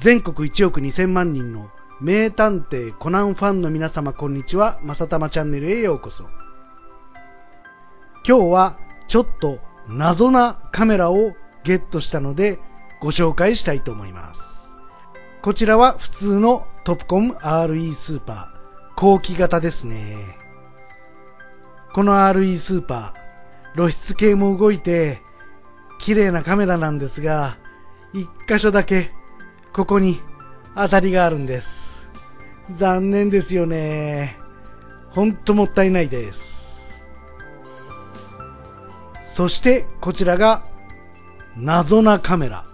全国1億2000万人の名探偵コナンファンの皆様こんにちは、まさたまチャンネルへようこそ。今日はちょっと謎なカメラをゲットしたのでご紹介したいと思います。こちらは普通のトップコム RE スーパー、後期型ですね。この RE スーパー、露出系も動いて綺麗なカメラなんですが、一箇所だけここに当たりがあるんです。残念ですよね。ほんともったいないです。そしてこちらが謎なカメラ。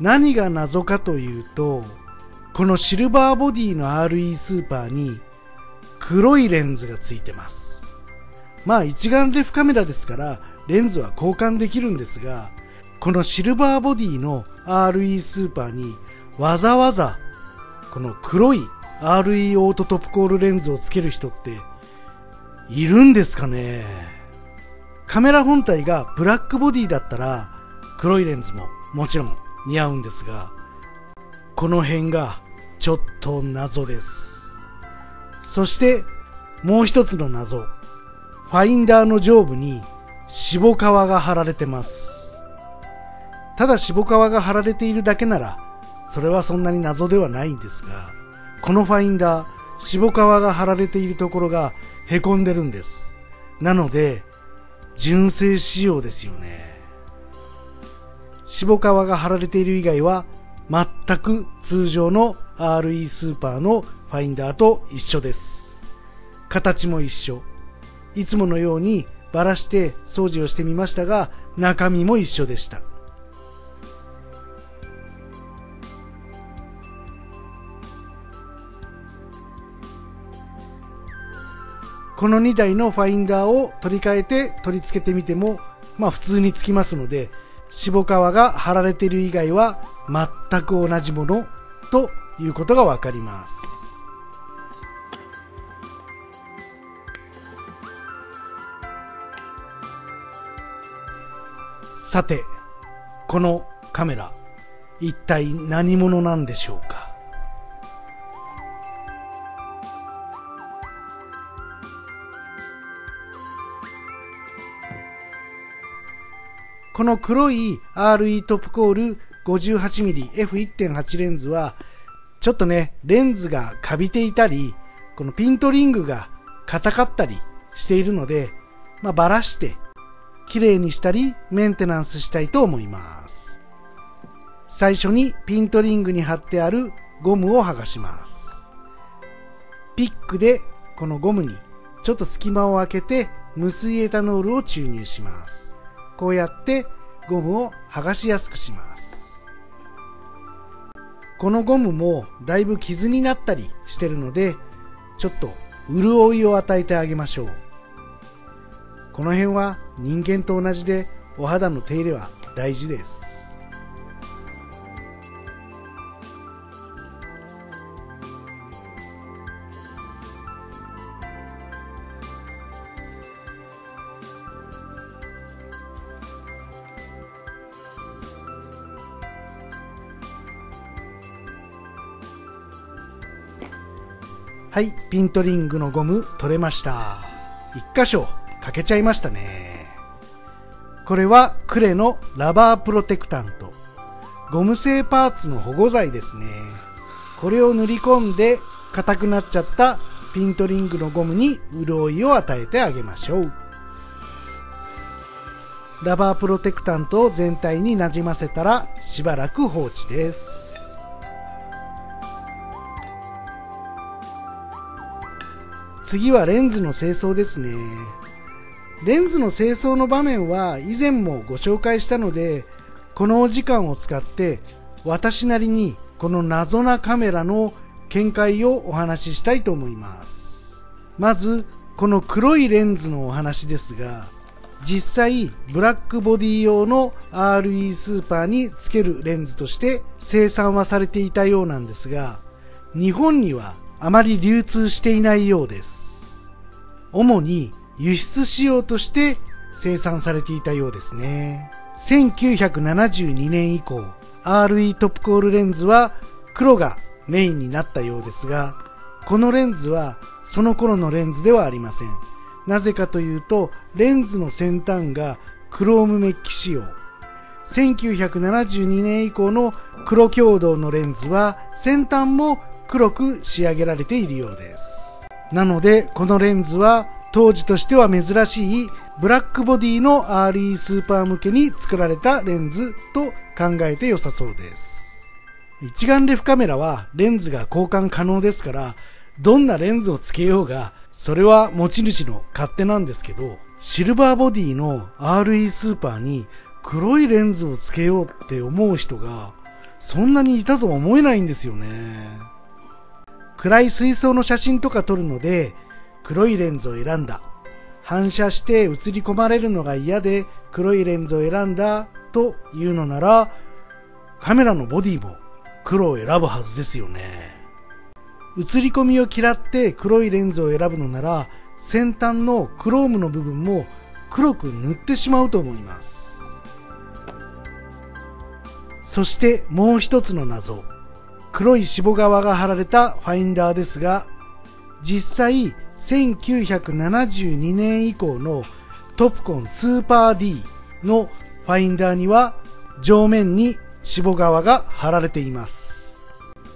何が謎かというと、このシルバーボディの RE スーパーに黒いレンズがついてます。まあ一眼レフカメラですからレンズは交換できるんですが、このシルバーボディの RE スーパーにわざわざこの黒い RE オートトップコールレンズをつける人っているんですかね？カメラ本体がブラックボディだったら黒いレンズももちろん似合うんですがこの辺がちょっと謎です。そしてもう一つの謎。ファインダーの上部に脂肪皮が貼られてます。ただ渋皮が貼られているだけなら、それはそんなに謎ではないんですが、このファインダー、渋皮が貼られているところが凹んでるんです。なので、純正仕様ですよね。渋皮が貼られている以外は、全く通常の RE スーパーのファインダーと一緒です。形も一緒。いつものようにばらして掃除をしてみましたが、中身も一緒でした。この2台のファインダーを取り替えて取り付けてみても、まあ普通につきますので、渋皮が貼られている以外は全く同じものということがわかります。さて、このカメラ、一体何者なんでしょうこの黒い RE トップコール 58mmF1.8 レンズは、ちょっとね、レンズがカビていたり、このピントリングが硬かったりしているので、まあ、ばらして、綺麗にしたり、メンテナンスしたいと思います。最初にピントリングに貼ってあるゴムを剥がします。ピックでこのゴムにちょっと隙間を空けて無水エタノールを注入します。こうやってゴムを剥がしやすくします。このゴムもだいぶ傷になったりしてるのでちょっと潤いを与えてあげましょう。この辺は人間と同じでお肌の手入れは大事です。はい、ピントリングのゴム取れました。一箇所欠けちゃいましたね。これはクレのラバープロテクタント。ゴム製パーツの保護剤ですね。これを塗り込んで硬くなっちゃったピントリングのゴムに潤いを与えてあげましょう。ラバープロテクタントを全体になじませたらしばらく放置です。次はレンズの清掃ですね。レンズの清掃の場面は以前もご紹介したので、このお時間を使って私なりにこの謎なカメラの見解をお話ししたいと思います。まず、この黒いレンズのお話ですが、実際ブラックボディ用の RE スーパーにつけるレンズとして生産はされていたようなんですが、日本にはあまり流通していないようです。主に輸出仕様として生産されていたようですね。1972年以降、RE トップコールレンズは黒がメインになったようですが、このレンズはその頃のレンズではありません。なぜかというと、レンズの先端がクロームメッキ仕様。1972年以降の黒強度のレンズは先端も黒く仕上げられているようです。なので、このレンズは当時としては珍しいブラックボディの RE スーパー向けに作られたレンズと考えて良さそうです。一眼レフカメラはレンズが交換可能ですから、どんなレンズをつけようが、それは持ち主の勝手なんですけど、シルバーボディの RE スーパーに黒いレンズをつけようって思う人が、そんなにいたとは思えないんですよね。暗い水槽の写真とか撮るので、黒いレンズを選んだ。反射して映り込まれるのが嫌で黒いレンズを選んだというのなら、カメラのボディも黒を選ぶはずですよね。映り込みを嫌って黒いレンズを選ぶのなら、先端のクロームの部分も黒く塗ってしまうと思います。そしてもう一つの謎。黒い脂肪側が貼られたファインダーですが、実際1972年以降のトップコンスーパー D のファインダーには上面に脂肪側が貼られています。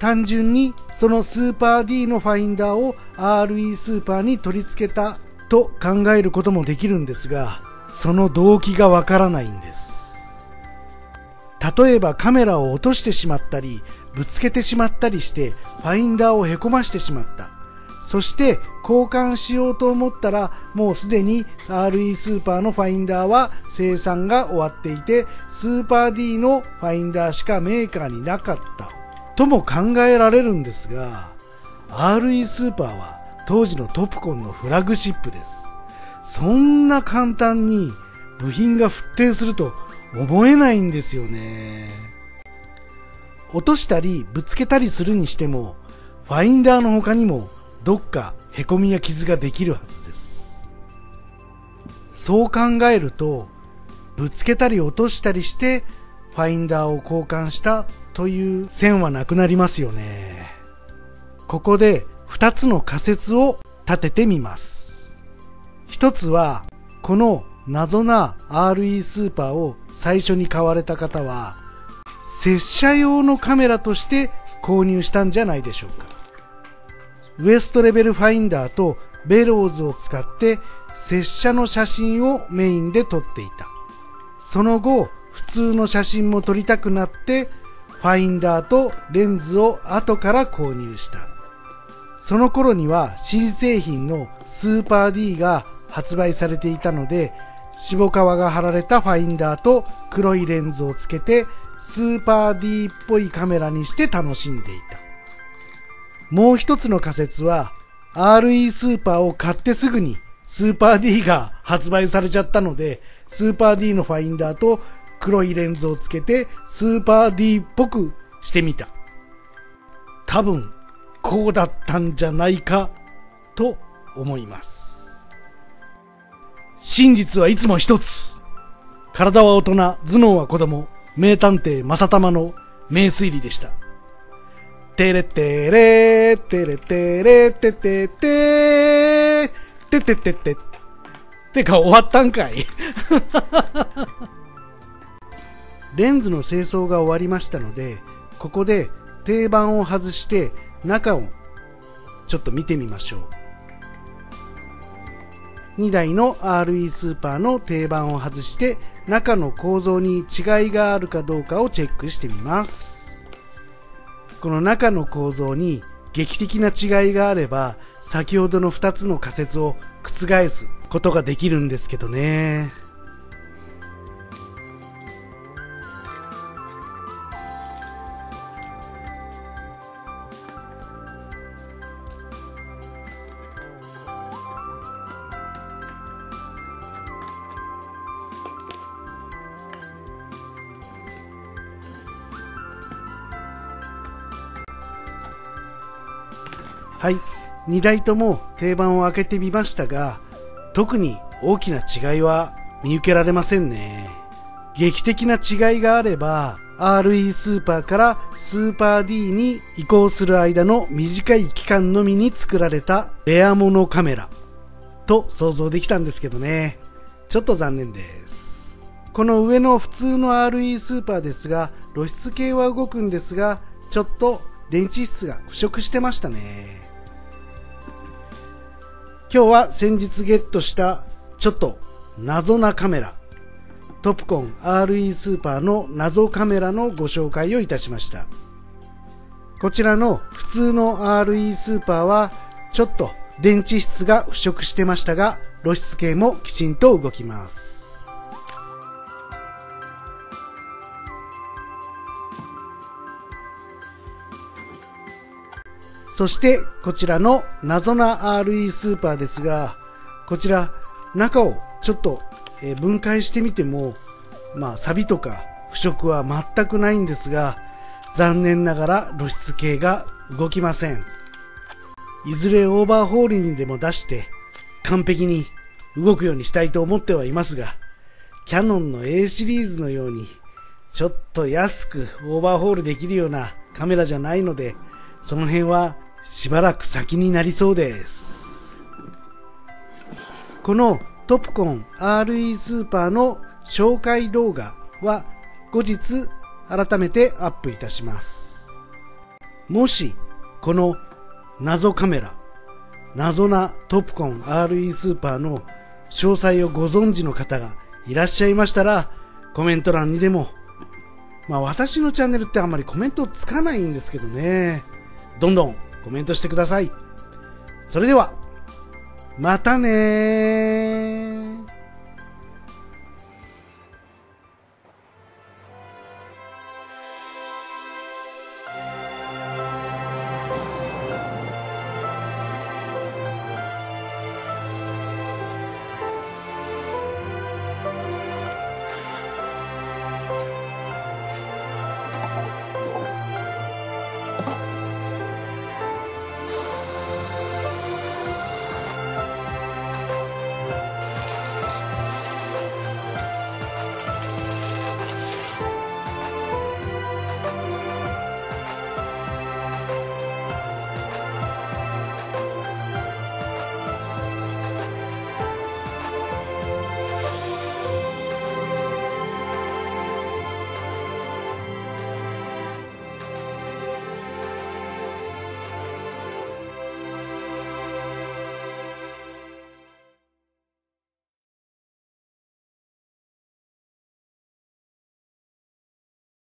単純にそのスーパー D のファインダーを RE スーパーに取り付けたと考えることもできるんですが、その動機がわからないんです。例えばカメラを落としてしまったり、ぶつけてしまったりして、ファインダーをへこましてしまった。そして交換しようと思ったらもうすでに RE スーパーのファインダーは生産が終わっていてスーパー D のファインダーしかメーカーになかった。とも考えられるんですが RE スーパーは当時のトップコンのフラグシップです。そんな簡単に部品が沸騰すると思えないんですよね。落としたりぶつけたりするにしてもファインダーの他にもどっか凹みや傷ができるはずです。そう考えると、ぶつけたり落としたりして、ファインダーを交換したという線はなくなりますよね。ここで2つの仮説を立ててみます。一つは、この謎な RE スーパーを最初に買われた方は、拙者用のカメラとして購入したんじゃないでしょうか。ウエストレベルファインダーとベローズを使って拙者の写真をメインで撮っていた。その後、普通の写真も撮りたくなって、ファインダーとレンズを後から購入した。その頃には新製品のスーパー D が発売されていたので、脂肪皮が貼られたファインダーと黒いレンズをつけて、スーパー D っぽいカメラにして楽しんでいた。もう一つの仮説は、RE スーパーを買ってすぐにスーパー D が発売されちゃったので、スーパー D のファインダーと黒いレンズをつけてスーパー D っぽくしてみた。多分、こうだったんじゃないかと思います。真実はいつも一つ。体は大人、頭脳は子供、名探偵正玉の名推理でした。てれてれ、てれてれ、ててて、てててて。てか終わったんかい レンズの清掃が終わりましたので、ここで定番を外して中をちょっと見てみましょう。2台の RE スーパーの定番を外して中の構造に違いがあるかどうかをチェックしてみます。この中の構造に劇的な違いがあれば先ほどの2つの仮説を覆すことができるんですけどね。はい、2台とも定番を開けてみましたが、特に大きな違いは見受けられませんね。劇的な違いがあれば、RE スーパーからスーパー D に移行する間の短い期間のみに作られたレアモノカメラと想像できたんですけどね。ちょっと残念です。この上の普通の RE スーパーですが、露出系は動くんですが、ちょっと電池質が腐食してましたね。今日は先日ゲットしたちょっと謎なカメラ。トップコン RE スーパーの謎カメラのご紹介をいたしました。こちらの普通の RE スーパーはちょっと電池室が腐食してましたが露出系もきちんと動きます。そしてこちらの謎な RE スーパーですがこちら中をちょっと、分解してみても、まあ、錆とか腐食は全くないんですが、残念ながら露出系が動きません。いずれオーバーホールにでも出して完璧に動くようにしたいと思ってはいますが、キャノンの A シリーズのようにちょっと安くオーバーホールできるようなカメラじゃないので、その辺はしばらく先になりそうです。このトップコン RE スーパーの紹介動画は後日改めてアップいたします。もしこの謎カメラ、謎なトップコン RE スーパーの詳細をご存知の方がいらっしゃいましたらコメント欄にでもまあ私のチャンネルってあんまりコメントつかないんですけどね。どんどんコメントしてください。それではまたね